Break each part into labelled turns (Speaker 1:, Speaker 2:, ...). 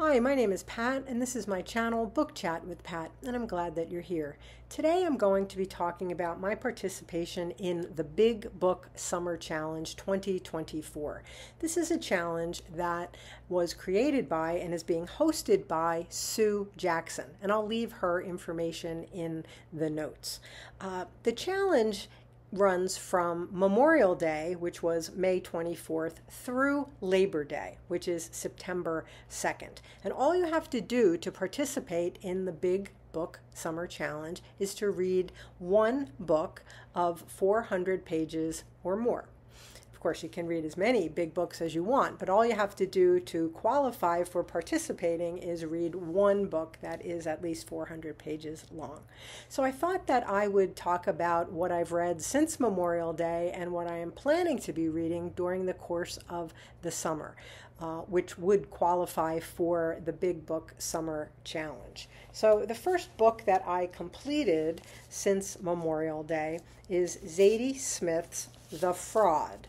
Speaker 1: Hi, my name is Pat, and this is my channel, Book Chat with Pat, and I'm glad that you're here. Today I'm going to be talking about my participation in the Big Book Summer Challenge 2024. This is a challenge that was created by and is being hosted by Sue Jackson, and I'll leave her information in the notes. Uh, the challenge runs from Memorial Day, which was May 24th, through Labor Day, which is September 2nd. And all you have to do to participate in the Big Book Summer Challenge is to read one book of 400 pages or more. Of course, you can read as many big books as you want, but all you have to do to qualify for participating is read one book that is at least 400 pages long. So I thought that I would talk about what I've read since Memorial Day and what I am planning to be reading during the course of the summer. Uh, which would qualify for the Big Book Summer Challenge. So, the first book that I completed since Memorial Day is Zadie Smith's The Fraud.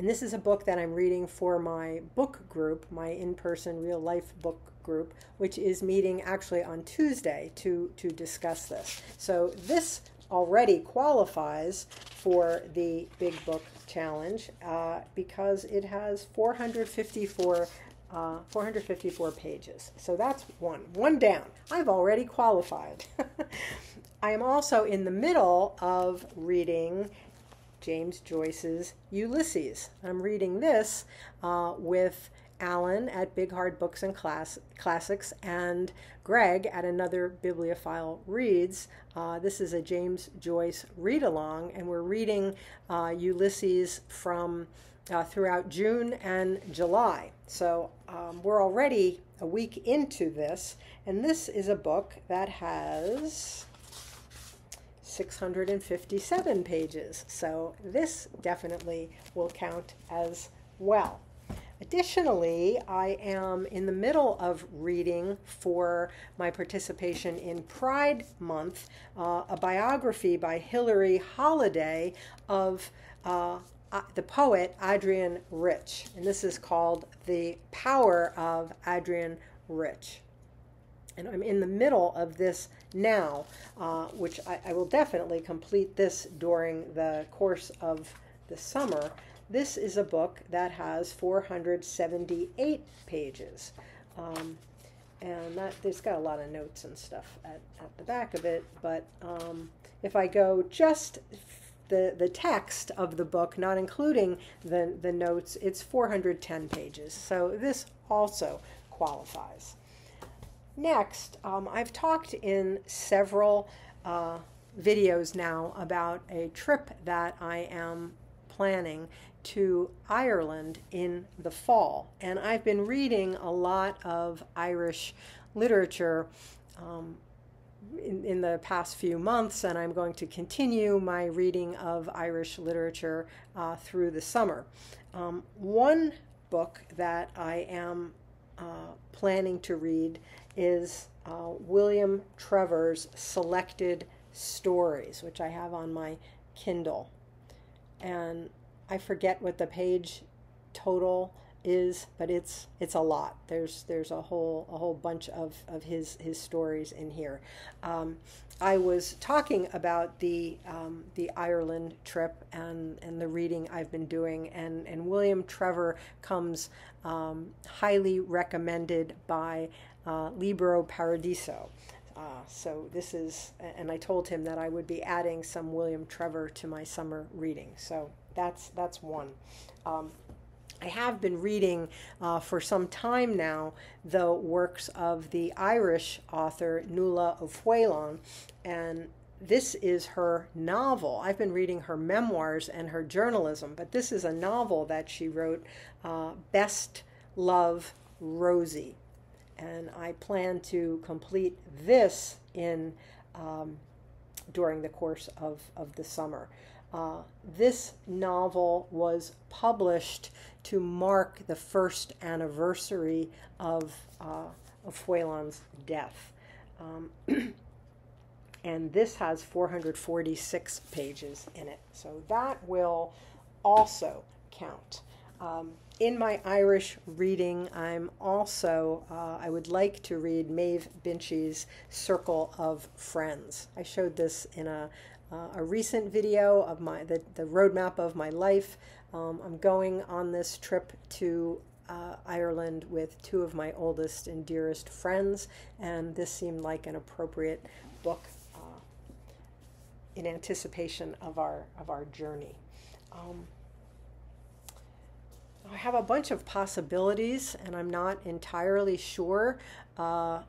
Speaker 1: And this is a book that I'm reading for my book group, my in person real life book group, which is meeting actually on Tuesday to, to discuss this. So this already qualifies for the Big Book Challenge uh, because it has 454 uh, 454 pages. So that's one. One down. I've already qualified. I am also in the middle of reading James Joyce's Ulysses. I'm reading this uh, with Alan at Big Hard Books and Class- Classics and Greg at another Bibliophile Reads. Uh, this is a James Joyce read along, and we're reading uh, Ulysses from uh, throughout June and July. So um, we're already a week into this, and this is a book that has 657 pages. So this definitely will count as well. Additionally, I am in the middle of reading for my participation in Pride Month uh, a biography by Hilary Holiday of uh, uh, the poet Adrienne Rich. And this is called The Power of Adrienne Rich and I'm in the middle of this now, uh, which I, I, will definitely complete this during the course of the summer. This is a book that has 478 pages. Um, and that there's got a lot of notes and stuff at, at the back of it. But um, if I go just the, the text of the book, not including the, the notes, it's 410 pages. So this also qualifies. Next, um, I've talked in several uh, videos now about a trip that I am planning to Ireland in the fall. And I've been reading a lot of Irish literature um, in, in, the past few months, and I'm going to continue my reading of Irish literature uh, through the summer. Um, one book that I am uh, planning to read is uh, William Trevor's Selected Stories, which I have on my Kindle. And I forget what the page total is, but it's it's a lot. There's there's a whole a whole bunch of, of his his stories in here. Um, I was talking about the um, the Ireland trip and and the reading I've been doing, and and William Trevor comes um, highly recommended by uh, Libro Paradiso. Uh, so this is, and I told him that I would be adding some William Trevor to my summer reading. So that's that's one. Um, I have been reading uh, for some time now the works of the Irish author Nuala O'Faolain, and this is her novel. I've been reading her memoirs and her journalism, but this is a novel that she wrote, uh, Best Love Rosie. And I plan to complete this in um, during the course of, of the summer. Uh, this novel was published to mark the first anniversary of, uh, of death. Um, and this has 446 pages in it. So that will also count. Um, in my Irish reading, I'm also, uh, I would like to read Maeve Binchy's Circle of Friends. I showed this in a, uh, a recent video of my, the, the roadmap of my life. Um, I'm going on this trip to uh, Ireland with two of my oldest and dearest friends, and this seemed like an appropriate book uh, in anticipation of our, of our journey. Um, I have a bunch of possibilities, and I'm not entirely sure. Uh,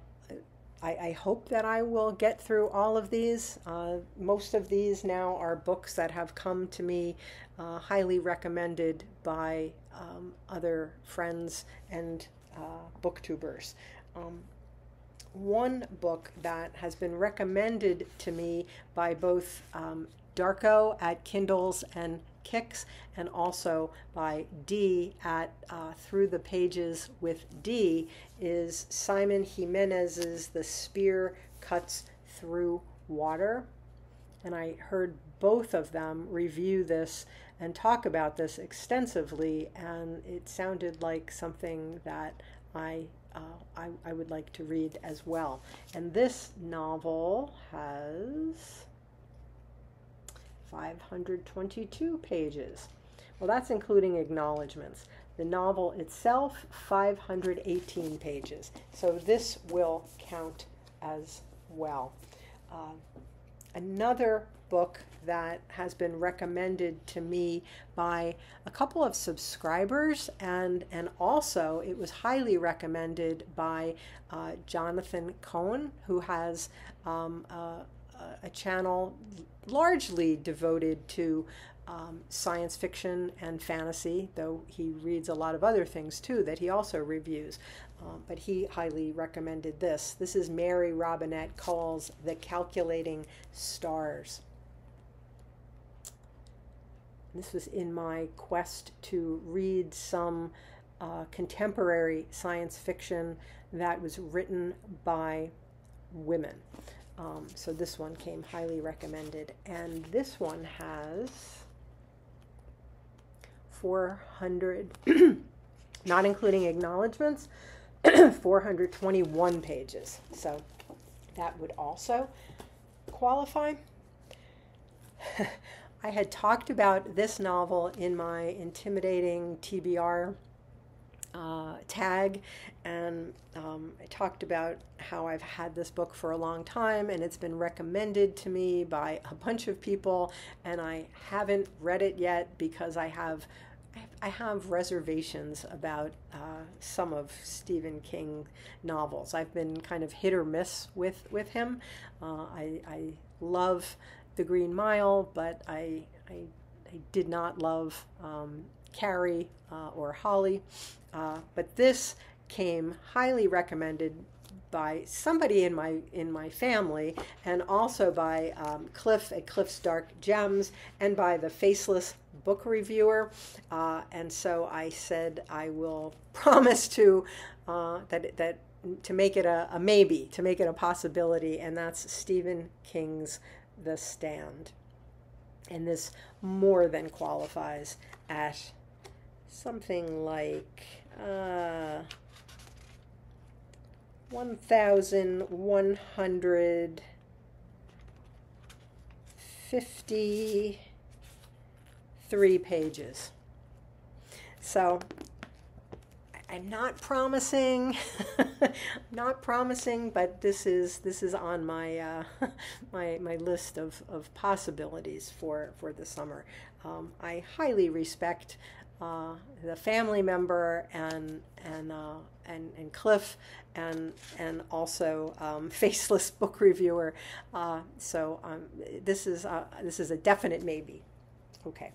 Speaker 1: I, I, hope that I will get through all of these. Uh, most of these now are books that have come to me uh, highly recommended by um, other friends and uh, booktubers. Um, one book that has been recommended to me by both um, Darko at Kindles and Kicks, and also by Dee at uh, Through the Pages with Dee, is Simon Jimenez's The Spear Cuts Through Water. And I heard both of them review this and talk about this extensively, and it sounded like something that I, uh, I, I would like to read as well. And this novel has 522 pages. Well, that's including acknowledgments. The novel itself, 518 pages. So this will count as well. Uh, another book that has been recommended to me by a couple of subscribers and and also it was highly recommended by uh, Jonathan Koan who has um, uh, a channel largely devoted to um, science fiction and fantasy, though he reads a lot of other things too that he also reviews. Um, but he highly recommended this. This is Mary Robinette Kowal's The Calculating Stars. This was in my quest to read some uh, contemporary science fiction that was written by women. Um, so this one came highly recommended. And this one has 400, not including acknowledgments, 421 pages. So that would also qualify. I had talked about this novel in my intimidating TBR uh, tag, and um, I talked about how I've had this book for a long time and it's been recommended to me by a bunch of people, and I haven't read it yet because I have. I have reservations about uh, some of Stephen King novels. I've been kind of hit or miss with with him. Uh, I, I love The Green Mile, but I I, I did not love um, Carrie uh, or Holly. Uh, but this came highly recommended by somebody in my in my family, and also by um, Cliff at Cliff's Dark Gems, and by the Faceless Book Reviewer. Uh, and so I said I will promise to uh, that that to make it a, a maybe, to make it a possibility, and that's Stephen King's The Stand. And this more than qualifies at something like uh, 1,153 pages. So I'm not promising, not promising, but this is this is on my uh, my my list of, of possibilities for for the summer. Um, I highly respect uh, the family member and and uh, and and Cliff and and also um, faceless book reviewer. Uh, so um, this is uh, this is a definite maybe. Okay.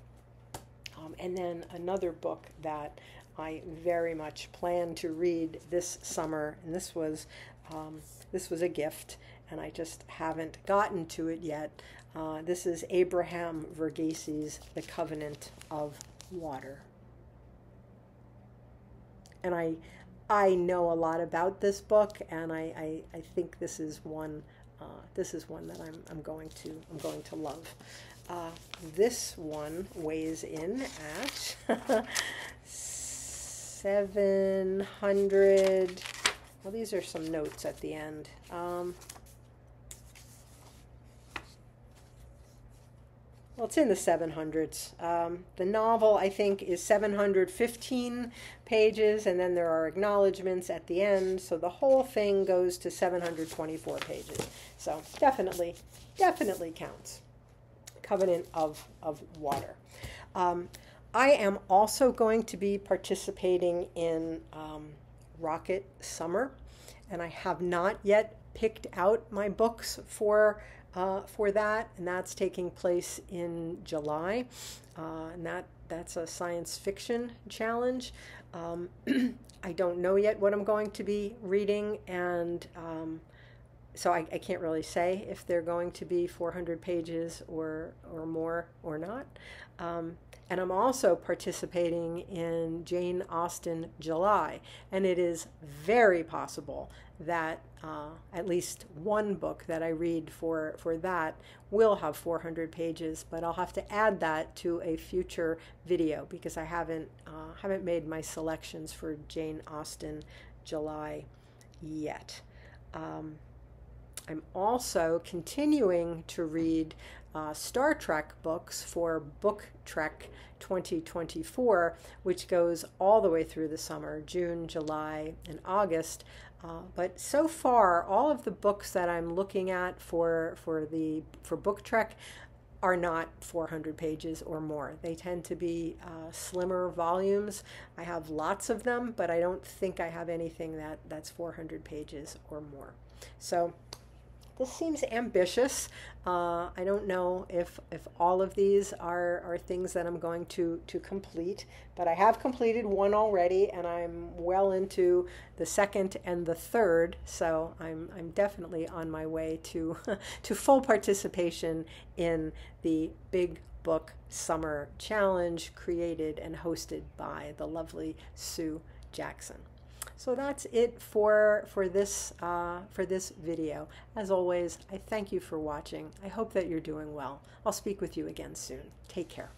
Speaker 1: Um, and then another book that I very much plan to read this summer, and this was um, this was a gift, and I just haven't gotten to it yet. Uh, this is Abraham Verghese's The Covenant of Water and I I know a lot about this book, and I, I, I think this is one uh, this is one that I'm, I'm going to I'm going to love. Uh, this one weighs in at 700. Well, these are some notes at the end. Um, well, it's in the 700s. Um, the novel, I think, is 715 pages, and then there are acknowledgments at the end. So the whole thing goes to 724 pages. So definitely, definitely counts. Covenant of, of Water. Um, I am also going to be participating in um, Rocket Summer, and I have not yet picked out my books for uh, for that, and that's taking place in July, uh, and that that's a science fiction challenge. Um, I don't know yet what I'm going to be reading, and um, so I, I, can't really say if they're going to be 400 pages or or more or not. Um, and I'm also participating in Jane Austen July. And it is very possible that uh, at least one book that I read for, for that will have 400 pages, but I'll have to add that to a future video because I haven't, uh, haven't made my selections for Jane Austen July yet. Um, I'm also continuing to read uh, Star Trek books for Book Trek 2024, which goes all the way through the summer June, July, and August. Uh, but so far, all of the books that I'm looking at for for the for Book Trek are not 400 pages or more. They tend to be uh, slimmer volumes. I have lots of them, but I don't think I have anything that that's 400 pages or more. So this seems ambitious. Uh, I don't know if, if all of these are, are things that I'm going to, to complete, but I have completed one already and I'm well into the second and the third, so I'm, I'm definitely on my way to, to full participation in the Big Book Summer Challenge created and hosted by the lovely Sue Jackson. So that's it for, for, this, uh, for this video. As always, I thank you for watching. I hope that you're doing well. I'll speak with you again soon. Take care.